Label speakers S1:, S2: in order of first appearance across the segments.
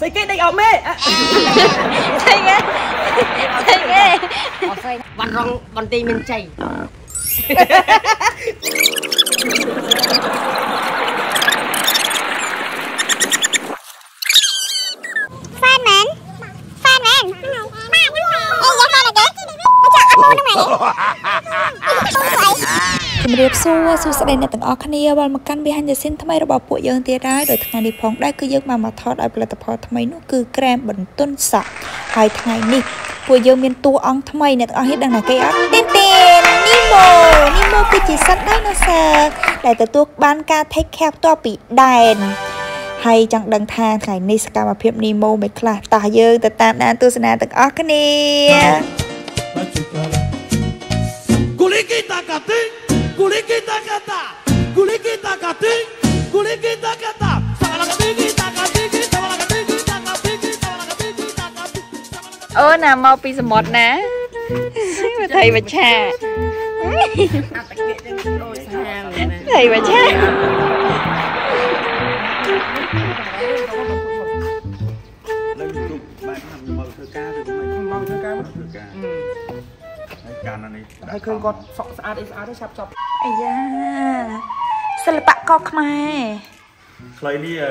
S1: ស្អីគេដេកអត់មេអ่ะ
S2: ស្អីគេស្អីគេ
S3: អត់ស្អីបានរងបន្ទីមាន ជ័យ
S4: ហ្វានមែនហ្វានមែនអេយ៉ាហ្វានអីគេចាក់អត់នោះហ្នឹង
S2: ជំរាបសួរសួស្តីអ្នកទាំងអស់គ្នាវិលមកកាន់វិហានយាស៊ីនថ្មីរបស់ពួកយើងទៀតហើយដោយថ្ងៃនេះផងដែរគឺយើងបានមកថតឲ្យផលិតផលថ្មីនោះគឺក្រែមបន្ទន់សក់ហើយថ្ងៃនេះពួកយើងមានតួអង្គថ្មីអ្នកទាំងអស់គ្នាដឹងណាគេអត់ទីនទីននីម៉ូនីម៉ូគឺជាសត្វដៃណូស័រដែលទទួលបានការ take care ផ្ទាល់ពីដែនហើយចង់ដឹងថាថ្ងៃនេះសកម្មភាពនីម៉ូមិនខ្លះតោះយើងទៅតាមដានទស្សនាទាំងអស់គ្នា
S5: Kuliki takati, kuliki takata, kuliki takati, kuliki takata. Sabalakatiki takatiki, sabalakatiki takatiki, sabalakatiki takatiki.
S2: អូនណាមកពីសមុទ្រណាមកថៃបច្ឆា
S3: អត់តែគេទាំងអូយសាហាវណា
S2: ថៃបច្ឆា
S6: លើទូបែបថាមកធ្វើការឬមិន
S1: មកធ្វើការ
S6: ធ្វើការហើយការនេះ
S1: ហើយឃើញគាត់សក់ស្អាតអីស្អាតទៅឆាប់ចប់
S2: អាយ៉ាសិល្បករខ្មែរ
S6: ខ្លីនេះ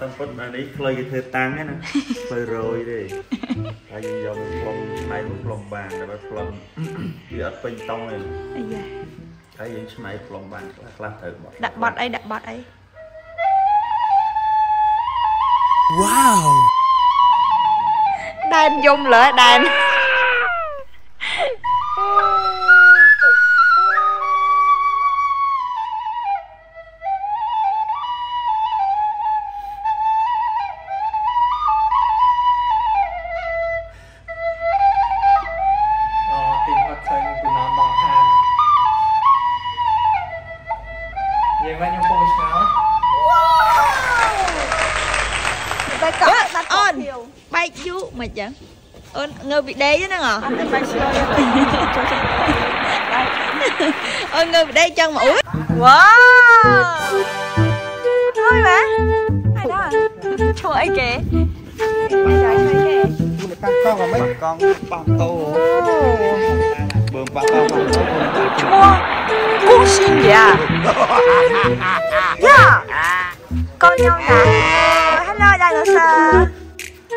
S6: តាមពិតអានេះខ្លីគេធ្វើតាំងហ្នឹងណាខ្លីរយទេហើយយើងយកមកផ្លុំឆ្នៃមកផ្លុំបានតែបើផ្លុំវាអត់ពេញតង់ទេ
S2: អាយ៉ា
S6: ហើយយើងឆ្នៃផ្លុំបានខ្លះខ្លះត្រូវបត់
S2: ដាក់បត់អីដាក់បត់អី
S5: វ៉ាវ
S2: ដែនយំលើដែន
S6: អូន
S2: បែកយូមិនចឹងអូនងើពីដេកហ្នឹងហ៎
S1: អត់តែបែកឆ្លើយចូលចូល
S2: អូនងើពីដេកចឹងមកអួយវ៉ាហើយម៉ែហើយដល់ឈ្មោះអីគេចាយហើយគេ
S6: ប៉ះកង់អ្ហ្មិចកង់ប៉ះតោបើប៉ះកង់ប៉ះតោ
S2: ឈ្មោះគូស៊ីនយ៉ាយ៉ាកូនខ្ញុំណា Hello dinosaur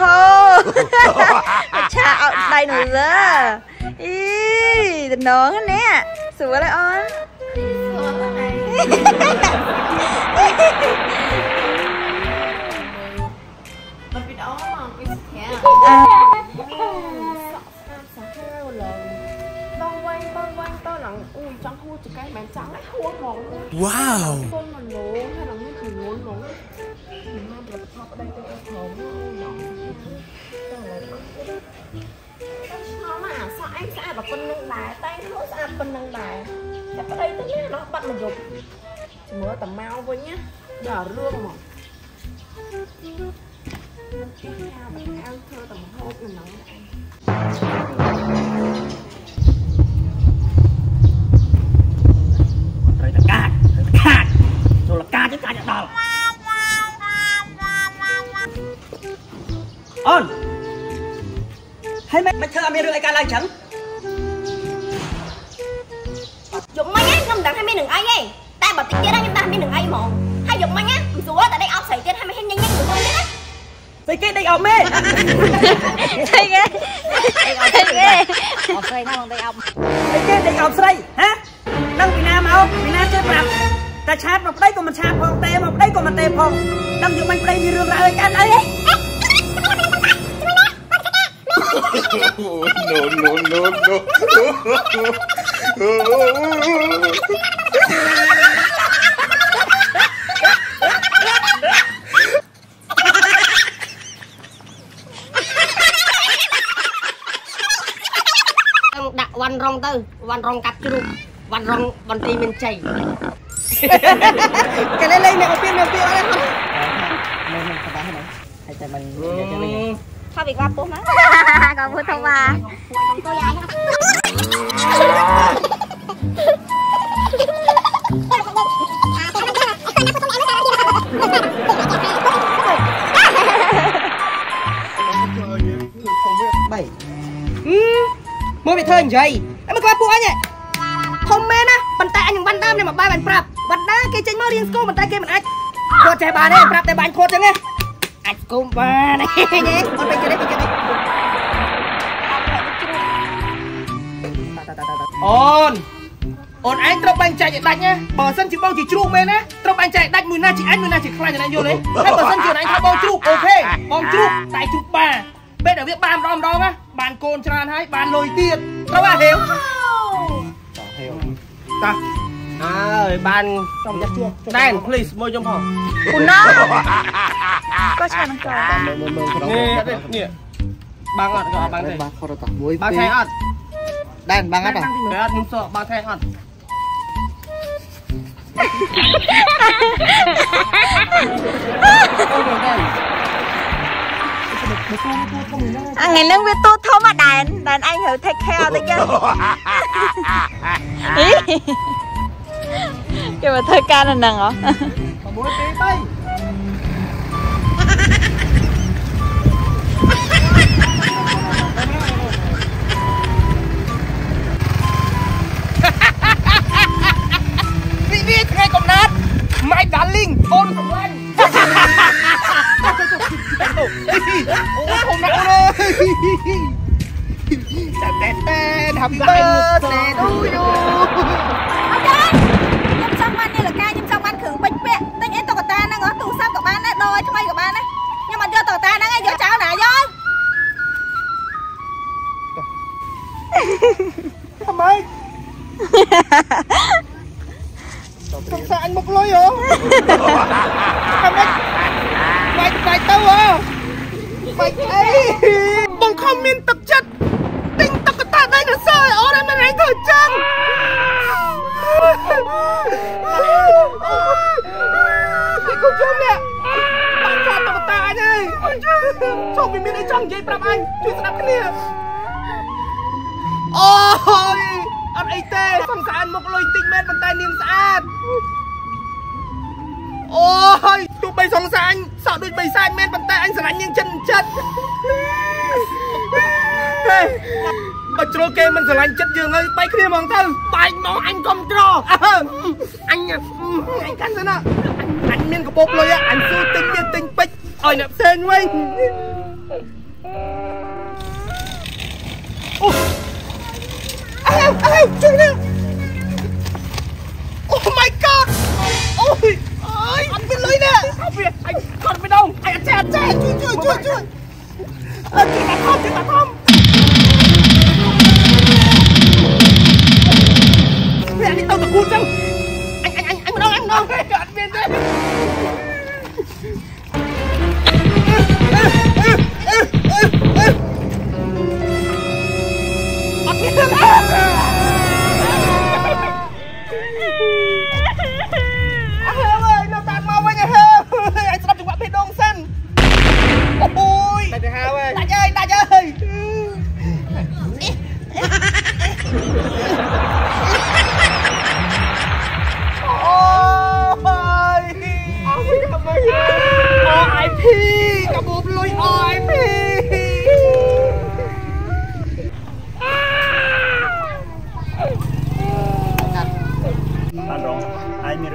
S2: ធោឆាអត់ដៃនោះលើអីតំណងនេះស្រួលហើយអូន
S3: មិន
S1: ប៉ុណ្្នឹងដែរតែងខ្លួនស្អាតប៉ុណ្្នឹងដែរតែប្តីទៅនេះនោះបាត់មកយប់ជាមួយតែមកវិញណាដល់រឿងហ្មងខាបខាវធ្វើតែមហូបនៅហ្នឹង
S3: ត្រូ មិន
S4: ដឹងថាមាននឹងអីទេតែបើតិចទៀតខ្ញុំដឹងថាមាននឹងអីហ្មងហើយយកមិញណាមិនស្រួលតែដេកអោបស្រីទៀតហើយមិនហ៊ានញញញទៅវិញទៀតណា
S1: ស្អីគេដេកអត់មេអ่ะ
S2: ស្អីគេស្អីគេ
S3: អត់ស្អីណាបងតែអោប
S1: ស្អីគេដេកអត់ស្រីហ៎ដឹងពីណាមកពីណាចេះប្រាប់តែឆាតមកប្តីក៏មិនឆាតផងទេមកប្តីក៏មិនទេផងដឹងយកមិនប្តីមានរឿងរ៉ាវអីកើតអី
S6: no no no no ដាក់
S7: វ៉ាន់រងទៅវ៉ាន់រងកាត់ជ្រូកវ៉ាន់រងបន្ទីមានជ័យ
S3: កលេលេអ្នកអពីអ្នកអពីអត់ទេ
S7: មិនមិនក្បាស់ហ្នឹងហើយតែមិននិយាយទៅវិញ
S4: ថាវាក្បាស់ពោះមកក៏ពោះធំបា
S3: ទ mua bị thơi vậy em mới qua phụ anh ấy ធំមែនណាប៉ុន្តែអញនឹងវ៉ាន់ដើមនេះមកបាយបានប្រាប់វ៉ាន់ដើគេចេញមករៀនស្គមប៉ុន្តែគេមិនអាចគាត់ចេះបានទេប្រាប់តែបាញ់ខួតចឹងណាអាចស្គមបានទេអូនទៅជិះទៅជិះទៅអូនអូនឯងត្រូវបាញ់ចែកឲ្យដាច់ណាបើសិនជាបងជាជ្រូកមែនណាត្រូវបាញ់ចែកដាច់មួយណាជាអញមួយណាជាខ្លាញ់ណាយល់ទេហើយបើសិនជាអូនឯងថាបងជ្រូកអូខេបងជ្រូកតែជ្រូកបាពេលដែលវាបានម្ដងម្ដងណាបានកូនច្រើនហើយបានលុយទៀត ត្រូវអាហេវតាអើយបានខ្ញុំចាស់ជួបដែន please មួយខ្ញុំផង
S2: អូណូក៏ឆ្លានឹងកោ
S3: នេះនេះបាំងអត់ក៏អត់បាំងទេ
S8: បាទខរតមួយ
S3: បាំងថែអត់
S8: ដែនបាំងអត់
S3: អត់ខ្ញុំសក់បាំងថែអត់
S2: អាថ្ងៃហ្នឹងវាទូធំអាដែនដែនអញត្រូវ take care តិចទៅអីគេមកធ្វើការនៅហ្នឹងហ៎
S3: 6 2 3 Happy birthday to you
S4: អត់ទេខ្ញុំចង់បាននាឡិកាខ្ញុំចង់បានគ្រឿងពេជ្រពាក់ទិញអីតុក្កតាហ្នឹងទូរស័ព្ទក៏បានដែរដងឲ្យថ្មីក៏បានដែរខ្ញុំអត់យកតុក្កតាហ្នឹងឯងយកចោលណាយក
S3: អមៃចង់សាអញមកលុយហ៎អមៃបាច់បាច់ទៅហ៎បាច់អីបងខំមានទឹកចិត្ត សរសើរអូនឯងមិនឯងធ្វើចឹងគេគុំជុំនេះបានចាត់តុកតាអញហើយចូលពីមានអីចង់និយាយប្រាប់អញជួយស្ដាប់គ្នាអូយអត់អីទេសុំស្អាតមុខលុយតិចមែនប៉ុន្តែនាងស្អាតអូយទោះបីសងសាញសក់ដូចបីសាច់មែនប៉ុន្តែអញស្រឡាញ់នាងចិនចិត្តហេ បើជ្រុលគេមិនស្រឡាញ់ចិត្តយើងហើយបែកគ្នាហ្មងទៅបែកមកអញគ្រប់ត្រអើអញអញកាន់ទៅណាអញមានកបោបលុយអញស៊ូទិញទៀតទិញពេជ្រឲ្យអ្នកផ្សេងវិញអូអើអើជួយណាអូ my god អូយអើយអត់មានលុយណាអត់វាអញគាត់មិនដងអញអត់ចេះអត់ចេះជួយជួយជួយជួយអើជួយតាធំជួយតាធំវានេះទៅតគូ ចឹងអញអញអញអញម្ដងអញម្ដ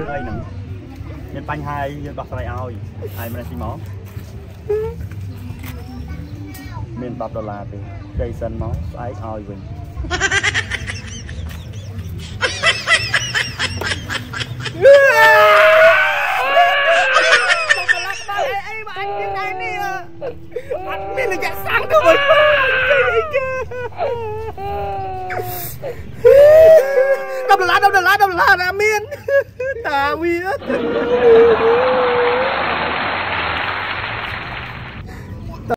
S6: រឿងអីហ្នឹងមានបញ្ហាអីយើងដោះស្រាយឲ្យឯងមិនស៊ីមកមាន10ដុល្លារទេចៃសិនមកស្អែកឲ្យវិញ
S3: អីបើអញមានឯនេះអត់មានរយៈសាំងទៅវិញអីចា10ដុល្លារ10ដុល្លារ10ដុល្លារណាមាន តាវា